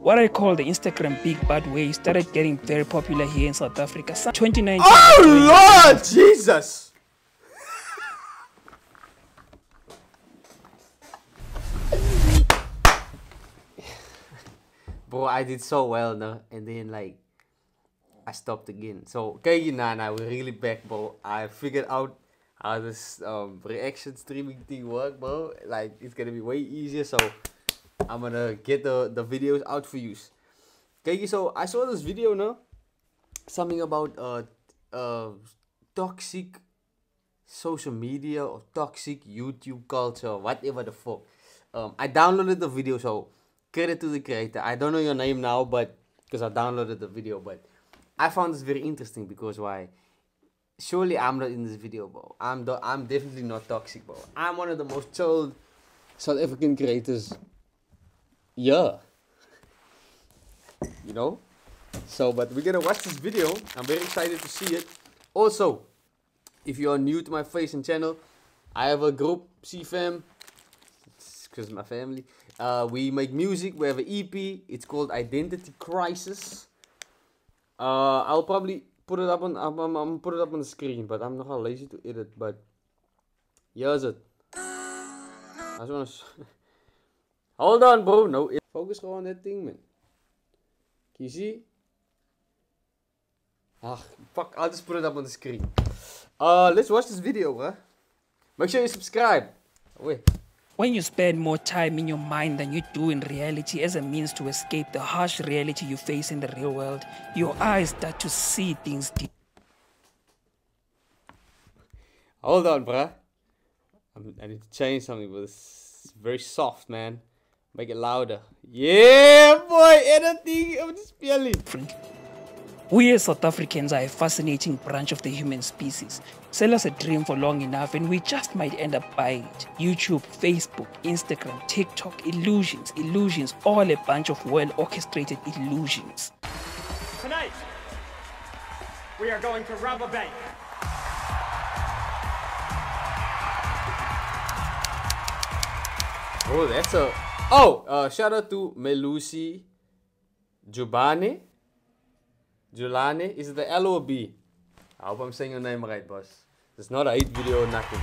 what I call the Instagram big bad way started getting very popular here in South Africa. 2019. Oh Lord Jesus! Bro, I did so well, no? And then like I stopped again. So kijk na now we're really back, bro. I figured out how this um, reaction streaming thing work, bro. Like it's gonna be way easier. So I'm gonna get the the videos out for you. Okay, so I saw this video, now, Something about uh uh toxic social media or toxic YouTube culture, whatever the fuck. Um, I downloaded the video, so credit to the creator. I don't know your name now, but because I downloaded the video, but I found this very interesting because why? Surely I'm not in this video, bro. I'm the, I'm definitely not toxic, bro. I'm one of the most chilled South African creators. Yeah. You know? So, but we're gonna watch this video. I'm very excited to see it. Also, if you are new to my face and channel, I have a group, CFAM. Because my family. Uh, we make music. We have an EP. It's called Identity Crisis. Uh, I'll probably put it up on I'm, I'm, I'm put it up on the screen, but I'm not lazy to edit. But here's it. I just wanna. Hold on, bro. No, focus gewoon on that thing, man. Can you see? Ah, fuck. I'll just put it up on the screen. Uh, let's watch this video, bro. Make sure you subscribe. Wait. When you spend more time in your mind than you do in reality as a means to escape the harsh reality you face in the real world, your eyes start to see things deep. Hold on, bruh. I'm, I need to change something, but it's very soft, man. Make it louder. Yeah, boy, anything. I'm just feeling. We as South Africans are a fascinating branch of the human species. Sell us a dream for long enough and we just might end up buying it. YouTube, Facebook, Instagram, TikTok, illusions, illusions, all a bunch of well orchestrated illusions. Tonight, we are going to rob a bank. Oh, that's a. Oh, uh, shout out to Melusi Jubane. Julane. Is it the L or B? I hope I'm saying your name right, boss. It's not a hate video or nothing.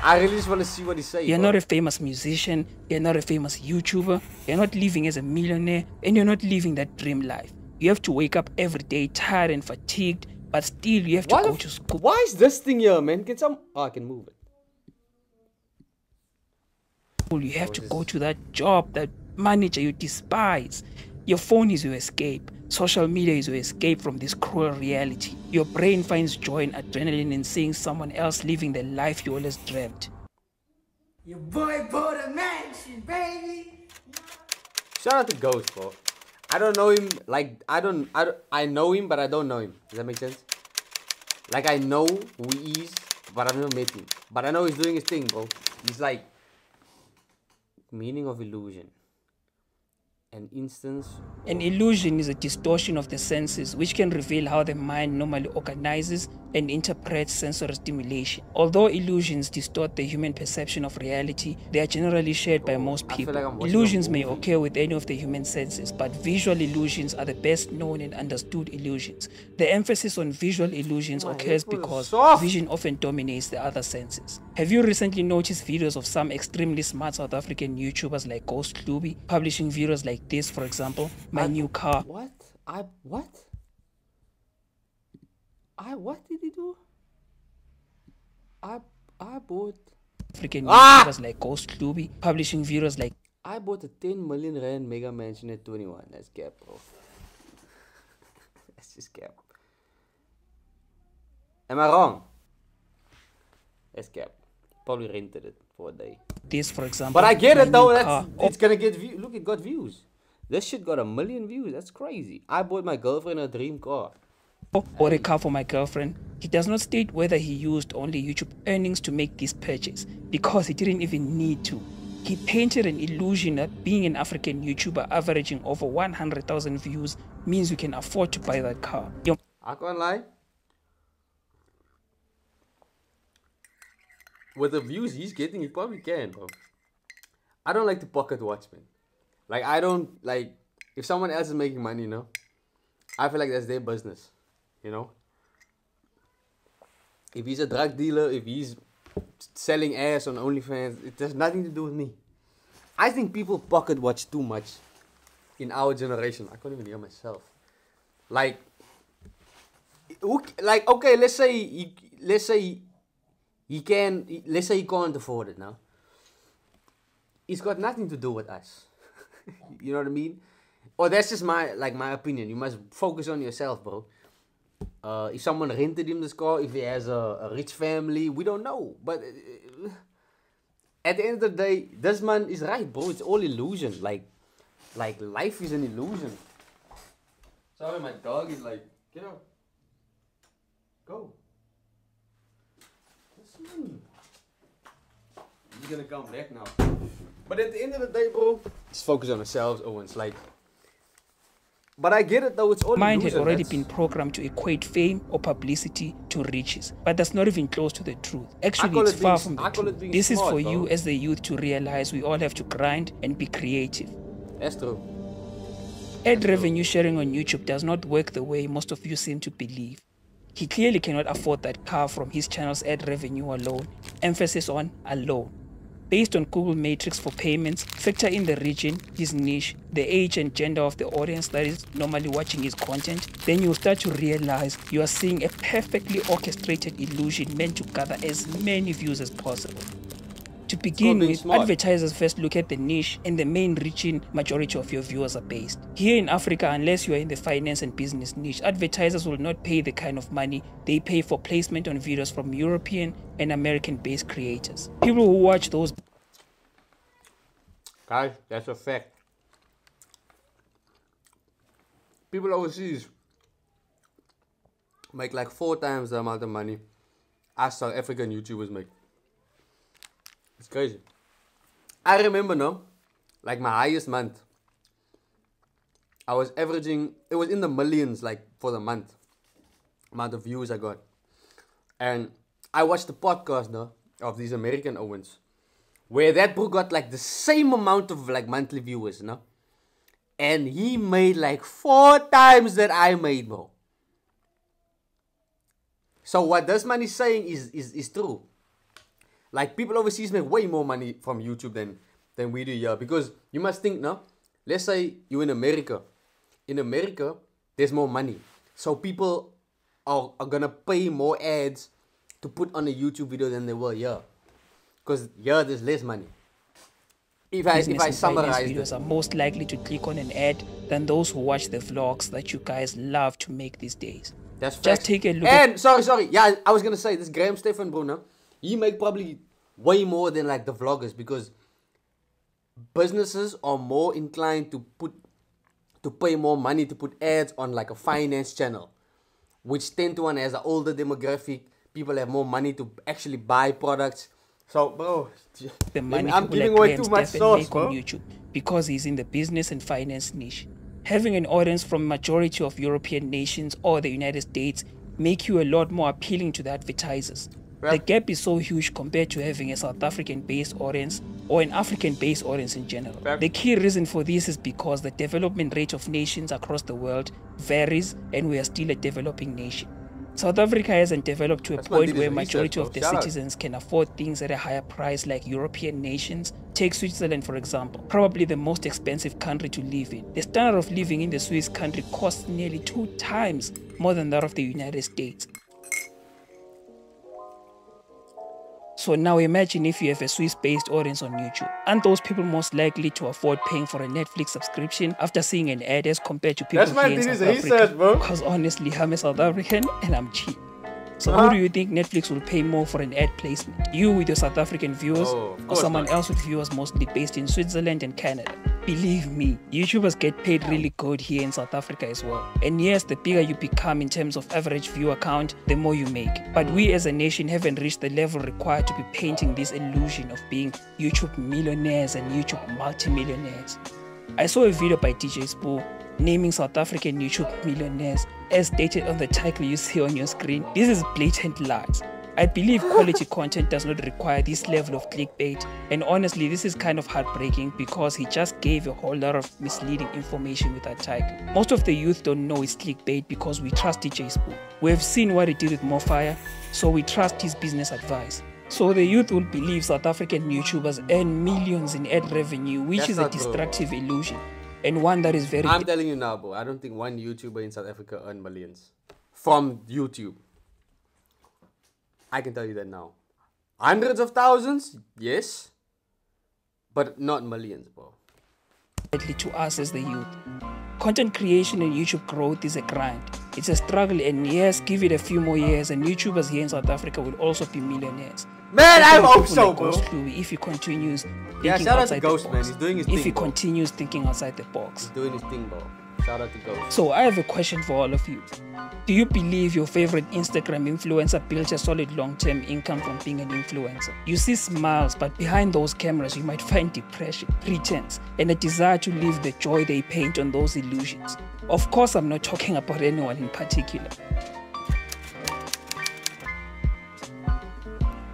I really just want to see what he's saying. You're bro. not a famous musician. You're not a famous YouTuber. You're not living as a millionaire. And you're not living that dream life. You have to wake up every day tired and fatigued, but still you have to what go to school. Why is this thing here, man? Can some. Oh, I can move it. You have oh, to go to that job, that manager you despise. Your phone is your escape. Social media is your escape from this cruel reality. Your brain finds joy and adrenaline in seeing someone else living the life you always dreamt. Your boy bought a mansion, baby. Shout out to Ghost, bro. I don't know him. Like I don't, I don't, I know him, but I don't know him. Does that make sense? Like I know who he is, but I've never met him. But I know he's doing his thing, bro. He's like meaning of illusion. An instance an illusion is a distortion of the senses which can reveal how the mind normally organizes and interprets sensory stimulation. Although illusions distort the human perception of reality they are generally shared by oh, most people. like illusions may occur with any of the human senses but visual illusions are the best known and understood illusions. The emphasis on visual illusions occurs because vision often dominates the other senses have you recently noticed videos of some extremely smart south african youtubers like ghost Klubi publishing videos like this, for example, my I, new car. What? I what? I what did he do? I I bought freaking ah! videos like Ghost Hlubi, publishing videos like I bought a 10 million rand mega mansion at 21. That's cap, bro. That's just cap. Am I wrong? That's cap. Probably rented it for a day. This, for example. But I get it though. That's it's gonna get views. Look, it got views. This shit got a million views. That's crazy. I bought my girlfriend a dream car. Or a car for my girlfriend. He does not state whether he used only YouTube earnings to make this purchase because he didn't even need to. He painted an illusion that being an African YouTuber averaging over 100,000 views means you can afford to buy that car. I can't lie. With the views he's getting, he probably can, bro. I don't like to pocket watch, man. Like I don't like if someone else is making money, you know, I feel like that's their business, you know. If he's a drug dealer, if he's selling ass on OnlyFans, it has nothing to do with me. I think people pocket watch too much in our generation. I can't even hear myself. Like, who, like okay, let's say he, let's say he can, let's say he can't afford it now. It's got nothing to do with us. you know what I mean? Or that's just my like my opinion. You must focus on yourself, bro. Uh, if someone rented him this car, if he has a, a rich family, we don't know. But uh, at the end of the day, this man is right, bro. It's all illusion. Like, like life is an illusion. Sorry, my dog is like, get out. Go. Listen. He's gonna come back now. But at the end of the day, bro, just focus on ourselves, Owens. Like, but I get it though. It's all mind had already been programmed to equate fame or publicity to riches, but that's not even close to the truth. Actually, it's it far being- from the I call it truth. being This is for bro. you as the youth to realize we all have to grind and be creative. That's true. Ad revenue sharing on YouTube does not work the way most of you seem to believe. He clearly cannot afford that car from his channel's ad revenue alone. Emphasis on alone. Based on Google Matrix for payments, factor in the region, his niche, the age and gender of the audience that is normally watching his content, then you'll start to realize you are seeing a perfectly orchestrated illusion meant to gather as many views as possible. To begin with, smart. advertisers first look at the niche and the main reaching majority of your viewers are based. Here in Africa, unless you are in the finance and business niche, advertisers will not pay the kind of money they pay for placement on videos from European and American based creators. People who watch those Guys, that's a fact. People overseas make like four times the amount of money as South African YouTubers make. It's crazy. I remember no, like my highest month. I was averaging it was in the millions like for the month. Amount of views I got. And I watched the podcast no, of these American Owens where that bro got like the same amount of like monthly viewers, no? And he made like four times that I made, bro. So what this man is saying is is, is true. Like people overseas make way more money from YouTube than than we do here because you must think, no? Let's say you're in America. In America, there's more money. So people are, are gonna pay more ads to put on a YouTube video than they were here. Because here there's less money. If I if I summarize videos are most likely to click on an ad than those who watch the vlogs that you guys love to make these days. that's Just facts. take a look And sorry, sorry. Yeah, I was gonna say this Graham Stephan Bruno, he make probably way more than like the vloggers because businesses are more inclined to put to pay more money to put ads on like a finance channel, which tend to one has an older demographic. People have more money to actually buy products. So, bro, the money I'm giving away too much sauce, bro. on YouTube because he's in the business and finance niche. Having an audience from majority of European nations or the United States make you a lot more appealing to the advertisers. Yeah. The gap is so huge compared to having a South African based audience or an African based audience in general. Yeah. The key reason for this is because the development rate of nations across the world varies and we are still a developing nation. South Africa hasn't developed to a That's point where majority of the Shout out. citizens can afford things at a higher price like European nations. Take Switzerland for example, probably the most expensive country to live in. The standard of living in the Swiss country costs nearly two times more than that of the United States. So now imagine if you have a Swiss-based audience on YouTube. Aren't those people most likely to afford paying for a Netflix subscription after seeing an ad as compared to people That's my here in South Africa? bro. Because honestly, I'm a South African and I'm cheap. So Uh-huh. who do you think Netflix will pay more for an ad placement? You with your South African viewers Oh, or someone not. else with viewers mostly based in Switzerland and Canada? Believe me, YouTubers get paid really good here in South Africa as well. And yes, the bigger you become in terms of average viewer count, the more you make. But we as a nation haven't reached the level required to be painting this illusion of being YouTube millionaires and YouTube multimillionaires. I saw a video by DJ Sbu naming South African YouTube millionaires as stated on the title you see on your screen. This is blatant lies. I believe quality content does not require this level of clickbait, and honestly, this is kind of heartbreaking because he just gave a whole lot of misleading information with that title. Most of the youth don't know it's clickbait because we trust DJ Sbu. We have seen what he did with MoFaya, so we trust his business advice. So the youth will believe South African YouTubers earn millions in ad revenue, which That's is a not true, bro. destructive illusion, and one that is very I'm telling you now, bro. I don't think one YouTuber in South Africa earn millions from YouTube. I can tell you that now. Hundreds of thousands, yes, but not millions, bro. to us as the youth. Content creation and YouTube growth is a grind. It's a struggle, and yes, give it a few more years, and YouTubers here in South Africa will also be millionaires. Man, I hope so, like bro. Louis, if he continues thinking Yeah, shout out to outside Ghost, the man. box. He's doing his if thing, he bro. continues thinking outside the box. he's Doing his thing, bro. Shout out to Ghost. So I have a question for all of you. Do you believe your favorite Instagram influencer built a solid long-term income from being an influencer? You see smiles, but behind those cameras you might find depression, pretense, and a desire to live the joy they paint on those illusions. Of course, I'm not talking about anyone in particular.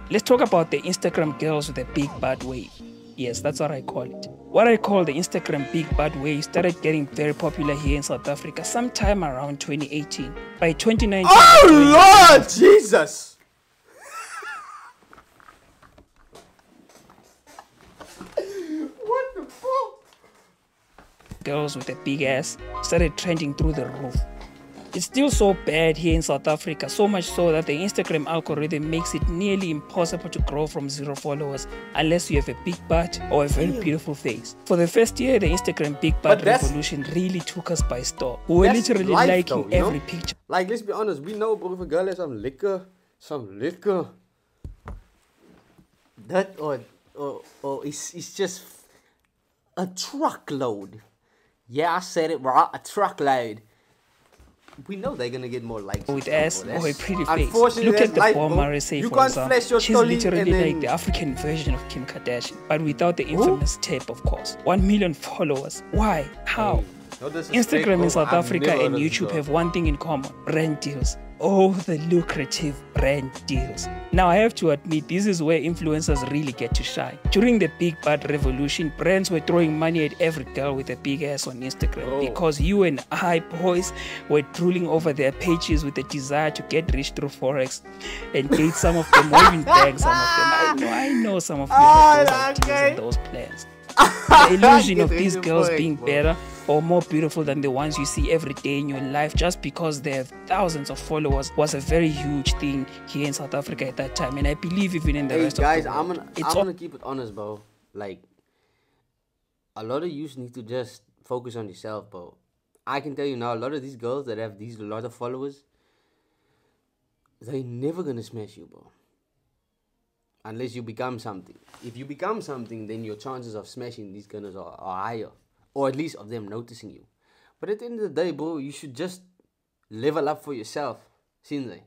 Let's talk about the Instagram girls with a big bad wave. Yes, that's what I call it. What I call the Instagram big bad wave started getting very popular here in South Africa sometime around 2018. By 2019, Oh Lord Jesus! what the fuck? girls with a big ass started trending through the roof. It's still so bad here in South Africa, so much so that the Instagram algorithm makes it nearly impossible to grow from zero followers unless you have a big butt or a very beautiful face. For the first year, the Instagram big butt But revolution really took us by storm. We were literally life liking though, you know? every picture. Like, let's be honest, we know, bro, if a girl has some liquor, some liquor, that or or, or it's, it's just a truckload. Yeah, I said it right, a truckload. We know they're gonna get more likes. with and ass stuff, bro. or a pretty face. Look at the life, Paul bro. Say You for can't example. your She's literally then like the African version of Kim Kardashian, but without the infamous tape, of course. One million followers. Why? How? No Instagram in South Africa and heard of this YouTube have one thing in common brand deals. Oh, the lucrative brand deals. Now, I have to admit, this is where influencers really get to shine. During the big bad revolution, brands were throwing money at every girl with a big ass on Instagram Bro. because you and I, boys, were drooling over their pages with a desire to get rich through Forex and date some of them or even bag some of them. I know, I know some of you have oh, those okay. those plans. The illusion of these girls Forex, being bro. better or more beautiful than the ones you see every day in your life just because they have thousands of followers was a very huge thing here in South Africa at that time. And I believe even in the Hey rest guys, of the I'm world. gonna it's I'm gonna keep it honest, bro. Like a lot of you need to just focus on yourself, bro. I can tell you now, a lot of these girls that have these lot of followers, they're never gonna smash you, bro. Unless you become something. If you become something, then your chances of smashing these gunners are, are higher, or at least of them noticing you. But at the end of the day, bro, you should just level up for yourself, Sinze.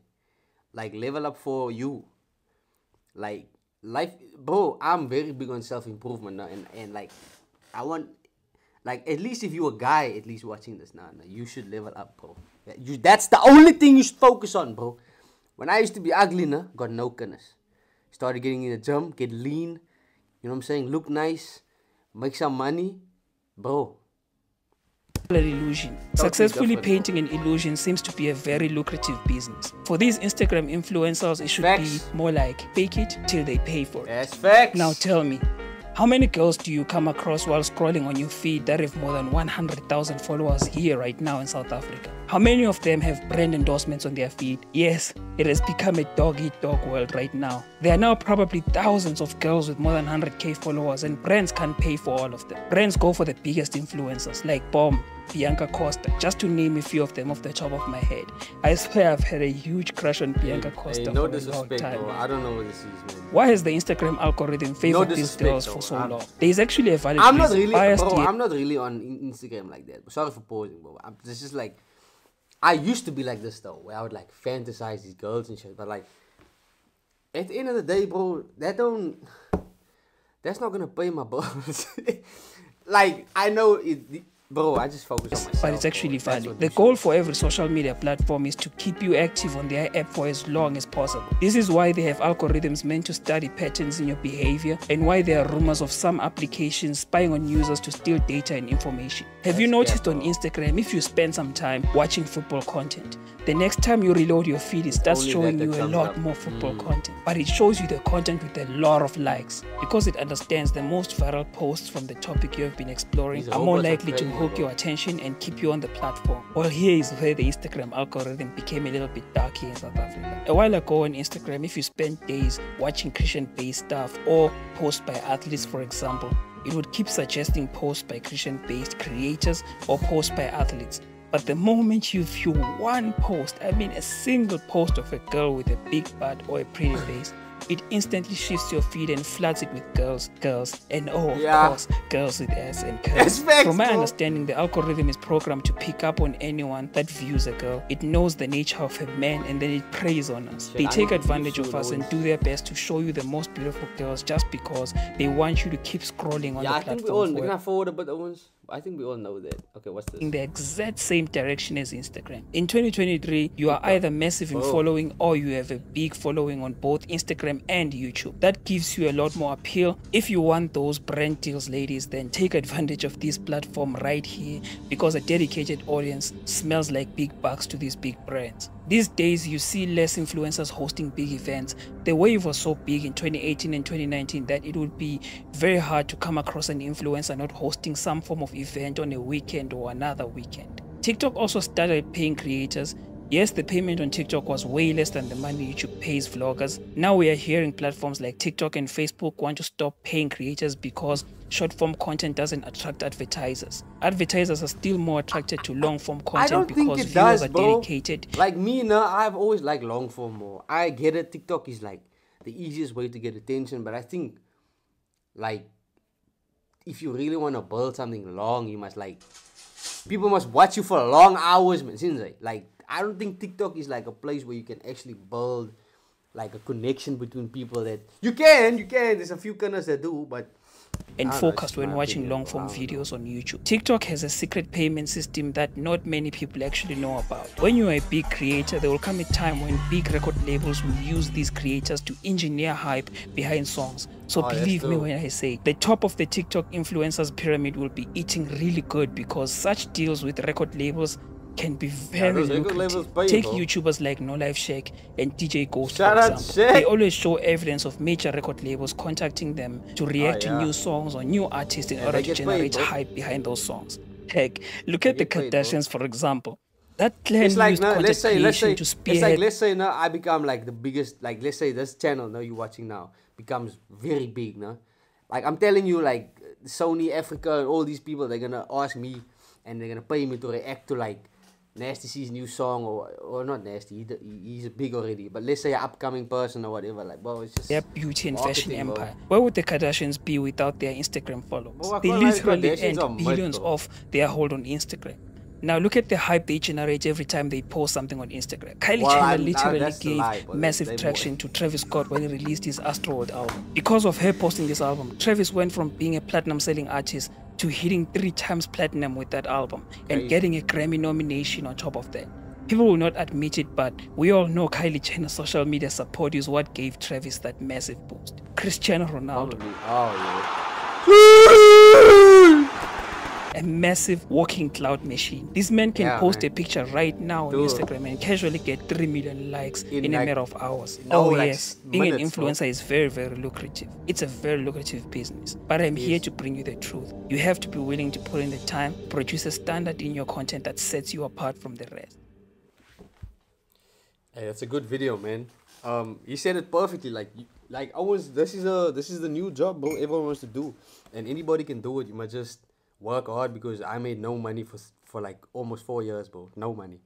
Like level up for you like life bro i'm very big on self-improvement now and, and like i want like at least if you're a guy at least watching this now, now you should level up bro you, that's the only thing you should focus on bro when i used to be ugly nah, got no goodness started getting in the gym get lean you know what i'm saying look nice make some money bro illusion. Successfully painting an illusion seems to be a very lucrative business. For these Instagram influencers, it should Facts. be more like fake it till they pay for it. that's facts Now tell me, how many girls do you come across while scrolling on your feed that have more than 100,000 followers here right now in South Africa? How many of them have brand endorsements on their feed? Yes, it has become a dog eat dog world right now. There are now probably thousands of girls with more than 100k followers, and brands can't pay for all of them. Brands go for the biggest influencers like Bomb, Bianca Costa, just to name a few of them off the top of my head. I swear I've had a huge crush on Bianca Costa hey, no for a long time. i don't know what this is man Why has the Instagram algorithm favored these girls though. for so I'm- long? There is actually a valid I'm not really, bro. I'm not really on Instagram like that. Sorry for pausing, bro. I'm, it's just like I used to be like this though, where I would like fantasize these girls and shit. But like at the end of the day, bro, that don't. That's not gonna pay my bills. like I know it, bro. I just focus on myself. but it's actually valid. what The goal for every social media platform is to keep you active on their app for as long as possible. This is why they have algorithms meant to study patterns in your behavior and why there are rumors of some applications spying on users to steal data and information. Have you noticed on Instagram if you spend some time watching football content, the next time you reload your feed, it starts Only showing you a lot up. more football content, but it shows you the content with a lot of likes because it understands the most viral posts from the topic you have been exploring are more likely to hook your attention and keep you on the platform. Well, here is where the Instagram algorithm became a little bit dark here in South Africa. A while ago on Instagram, if you spend days watching Christian-based stuff or posts by athletes, for example, it would keep suggesting posts by Christian-based creators or posts by athletes. But the moment you view one post, I mean a single post of a girl with a big butt or a pretty face, it instantly shifts your feed and floods it with girls, girls, and oh, of Yeah. course, girls with ass and curves. From my understanding, the algorithm is programmed to pick up on anyone that views a girl. It knows the nature of a man and then it preys on us. They take advantage of us and do their best to show you the most beautiful girls just because they want you to keep scrolling on Yeah, I the think we all. platform. Can I for forward about that ones? I think we all know that. Okay, what's this? in the exact same direction as Instagram. In 2023, you are either massive in Oh. following or you have a big following on both Instagram and YouTube. That gives you a lot more appeal. If you want those brand deals, ladies, then take advantage of this platform right here because a dedicated audience smells like big bucks to these big brands. These days, you see less influencers hosting big events. The wave was so big in 2018 and 2019 that it would be very hard to come across an influencer not hosting some form of event on a weekend or another weekend. TikTok also started paying creators. Yes, the payment on TikTok was way less than the money YouTube pays vloggers. Now we are hearing platforms like TikTok and Facebook want to stop paying creators because short form content doesn't attract advertisers. Advertisers are still more attracted to long form content because viewers does, are bro. dedicated Like me, now I've always liked long form more. I get it. TikTok is like the easiest way to get attention, but I think like if you really want to build something long, you must like people must watch you for long hours, man. Since like I don't think TikTok is like a place where you can actually build like a connection between people that you can, you can. There's a few kinders that do, but and focused when watching long form I don't know. videos on YouTube. TikTok has a secret payment system that not many people actually know about. When you are a big creator, there will come a time when big record labels will use these creators to engineer hype behind songs. So Oh, believe me when I say the top of the TikTok influencers pyramid will be eating really good because such deals with record labels can be very labels lucrative. Take. YouTubers like NoLifeShaq and DJ Ghost Shout for example. Shake. They always show evidence of major record labels contacting them to ah, react to yeah. new songs or new artists in Yeah, order to generate bro. hype behind those songs. Heck, look at the get paid, bro. Kardashians, for example. That clan it's like used content let's say let's say to it's like let's say now I become like the biggest like let's say this channel now you're watching now becomes very big now. Like I'm telling you like Sony Africa and all these people they're gonna ask me and they're gonna pay me to react to like Nasty C's new song or or not Nasty he, he- he's big already but let's say an upcoming person or whatever like bro it's just their beauty and fashion bro. empire. Where would the Kardashians be without their Instagram followers? Bro, they can't lie, the literally Kardashians are earn billions off their hold on Instagram. Now look at the hype they generate every time they post something on Instagram. Kylie Well, Jenner literally a gave lie, massive traction to Travis Scott when he released his Astroworld album. Because of her posting this album, Travis went from being a platinum selling artist to hitting three times platinum with that album and Crazy. getting a Grammy nomination on top of that. People will not admit it, but we all know Kylie Jenner's social media support is what gave Travis that massive boost. Cristiano Ronaldo, oh a massive walking cloud machine. This man can Yeah, post man. a picture right now on Instagram and casually get 3 million likes in, In a matter of hours. oh, like yes. s- Being an minutes, bro. influencer is very, very lucrative. It's a very lucrative business. But I'm here to bring you the truth. You have to be willing to put in the time, produce a standard in your content that sets you apart from the rest. Hey, that's a good video, man. Um, you said it perfectly. Like, you, like almost this is a this is the new job, bro. Everyone wants to do, and anybody can do it. You might just work hard because I made no money for for like almost four years, bro. No money,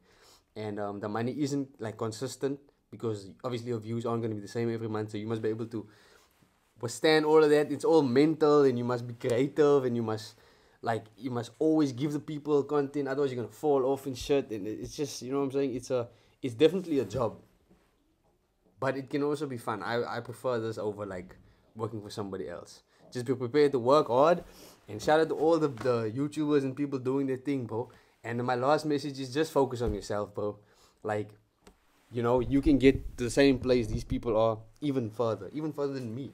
and um, the money isn't like consistent because obviously your views aren't gonna be the same every month. So you must be able to withstand all of that. It's all mental, and you must be creative, and you must like you must always give the people content. Otherwise, you're gonna fall off and shit. And it's just you know what I'm saying. It's a it's definitely a job, but it can also be fun. I I prefer this over like working for somebody else. Just be prepared to work hard, and shout out to all the the YouTubers and people doing their thing, bro. And my last message is just focus on yourself, bro. Like you know, you can get to the same place these people are even further, even further than me.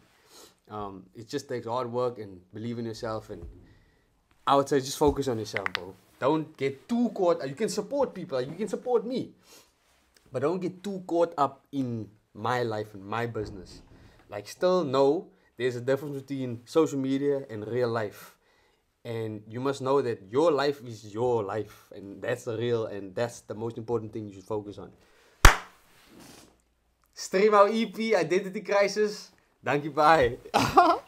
Um, it just takes hard work and believe in yourself and I would say just focus on yourself, bro. Don't get too caught. You can support people. You can support me, but don't get too caught up in my life and my business. Like, still know there's a difference between social media and real life, and you must know that your life is your life, and that's the real, and that's the most important thing you should focus on. Stream our EP, Identity Crisis. thank you bye.